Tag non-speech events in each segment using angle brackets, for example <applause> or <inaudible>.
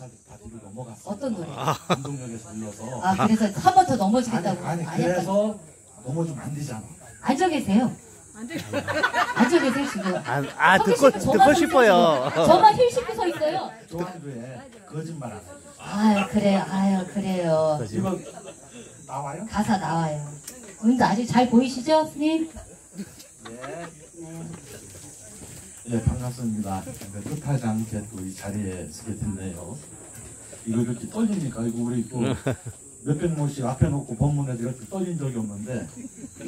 다 뒤로 넘어갔어. 어떤 노래? 운동역에서 불러서. 아 그래서 한 번 더 넘어지겠다고. 아니 아니, 그래서 넘어지면 안 되잖아. 앉아 계세요. 앉아 계세요 지금. 아, 아서 듣고 듣고 서 싶어요. 저만 힐 씻고 서 있어요. 조한두에 거짓말 안 해. 아유 그래요. 아유 그래요. 이거 나와요? 가사 나와요. 근데 아직 잘 보이시죠, 스님? 예. 네. 예, 반갑습니다. 네, 뜻하지 않게 또 이 자리에 서게 됐네요. 이거 이렇게 떨리니까, 이거 우리 또 몇백 명씩 앞에 놓고 법문에서 이렇게 떨린 적이 없는데,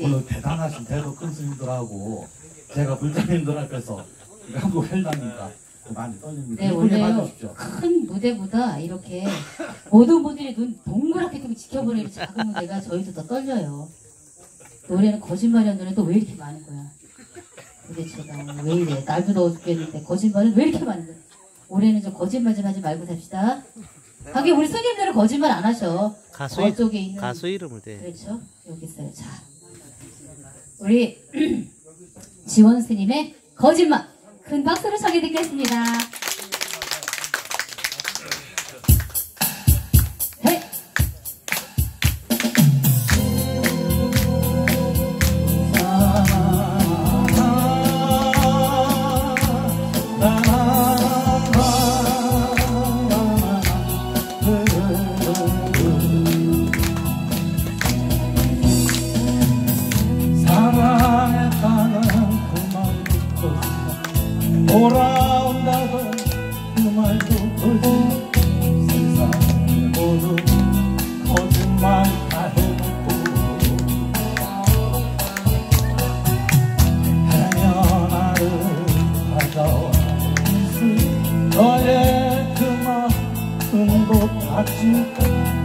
오늘 대단하신 대도 큰 스님들하고 제가 불자님들 앞에서 한국 헬다니까 많이 떨립니다. 네. 봐주십시오. 큰 무대보다 이렇게 모든 분들이 눈 동그랗게 뜨고 지켜보는 이 작은 무대가 저희도 더 떨려요. 노래는 거짓말이었는데 또 왜 이렇게 많은 거야? 도대체가 왜 이래? 날도 더워 죽겠는데 거짓말은 왜 이렇게 거야? 올해는 좀 거짓말 좀 하지 말고 삽시다. 하긴 우리 스님들은 거짓말 안 하셔. 가수 이 저쪽에 있는 가수 이름을 대. 그렇죠. 여기 있어요. 자, 우리 <clears throat> 지원 스님의 거짓말 큰 박수로 청해 듣겠습니다. 돌아온다던 그 말도 거짓 세상 모두 거짓말 다 했고. 해녀 나를 가져와 너의 그 마음도 같이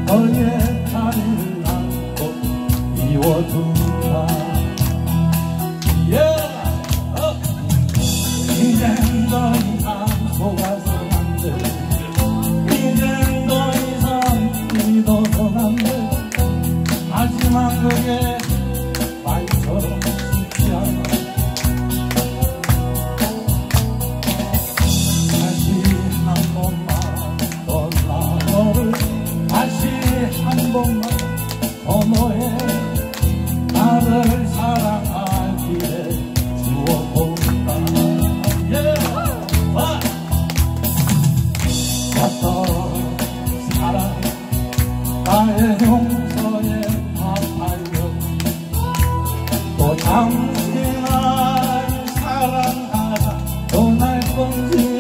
너의 다리를 안고 이워둔다 이젠 더 이상 믿어선 안 돼. 하지만 그게 말처럼 쉽지 않아. 다시 한 번만 떠나 너를 다시 한 번만 더 너의 나를 사랑 또 당신을 사랑하다 떠날 건지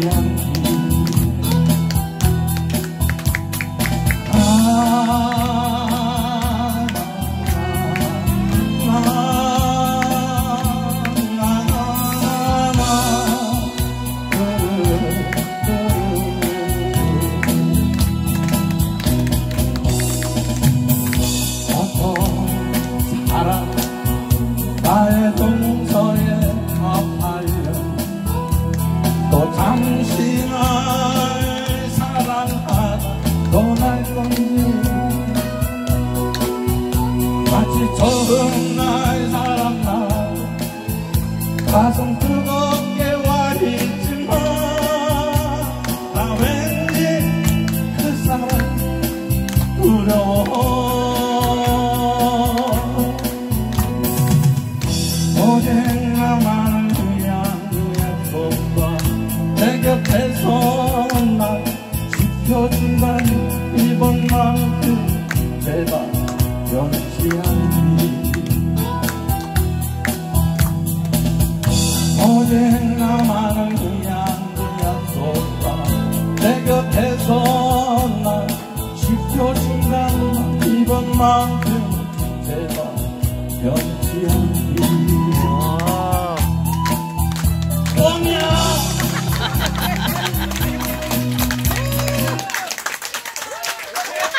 Yeah. 또 당신을 사랑하다 떠날 건지 마치 처음 날 사랑하다 가슴 뜨겁 날 지켜준다는 이번만큼 변치 않기 오직 나만은 그냥 그 약속과 내 곁에서 날 지켜준다는 이번만큼 제발 변치 않기